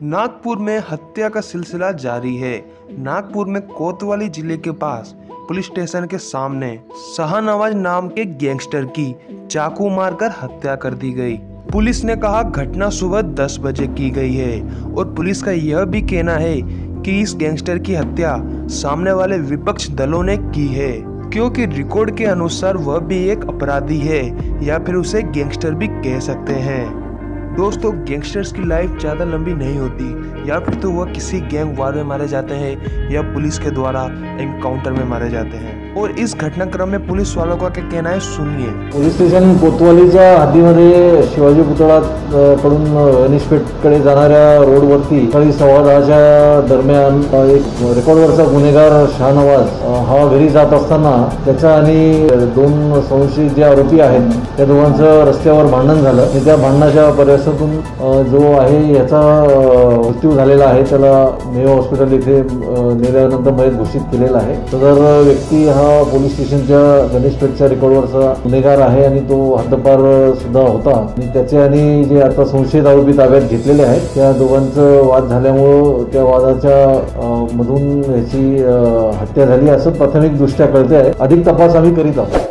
नागपुर में हत्या का सिलसिला जारी है। नागपुर में कोतवाली ज़िले के पास पुलिस स्टेशन के सामने शाहनवाज नाम के गैंगस्टर की चाकू मारकर हत्या कर दी गई। पुलिस ने कहा, घटना सुबह 10 बजे की गई है और पुलिस का यह भी कहना है कि इस गैंगस्टर की हत्या सामने वाले विपक्ष दलों ने की है, क्योंकि रिकॉर्ड के अनुसार वह भी एक अपराधी है या फिर उसे गैंगस्टर भी कह सकते हैं। दोस्तों गैंगस्टर्स की लाइफ ज़्यादा लंबी नहीं होती, या फिर तो वह किसी गैंग वार में मारे जाते हैं, या पुलिस के द्वारा एनकाउंटर में मारे जाते हैं। और इस घटनाक्रम में पुलिस वालों का क्या कहना है सुनिए। पोलीस स्टेशन कोतवालीच्या हद्दीमध्ये शिवाजी पुतळा अ, कडून अनिशपेठकडे जाणाऱ्या रोडवरती सकाळी सव्वा दहाच्या दरम्यान अ, एक रेकॉर्डवरचा गुन्हेगार शहानवाज अ, हा घरी जात असताना त्याचा आणि दोन संशयित जे आरोपी आहेत त्या दोघांचं रस्त्यावर भांडण झालं. आणि त्या भांडणाच्या परिसरातून अ, जो आहे याचा अ, मृत्यू झालेला आहे त्याला मेयो हॉस्पिटल इथे अ, नेल्यानंतर मयत घोषित केलेला आहे. सदर व्यक्ती हा पोलीस स्टेशनच्या गणेशपेठच्या रेकॉर्डवरचा गुन्हेगार आहे आणि तो हद्दपार सुद्धा होता. आणि त्याचे आणि जे आता संशयित आरोपी ताब्यात घेतलेले आहेत त्या दोघांचं वाद झाल्यामुळं त्या वादाच्या मधून याची हत्या झाली असं प्राथमिक दृष्ट्या कळते आहे अधिक तपास आम्ही करीत आहोत.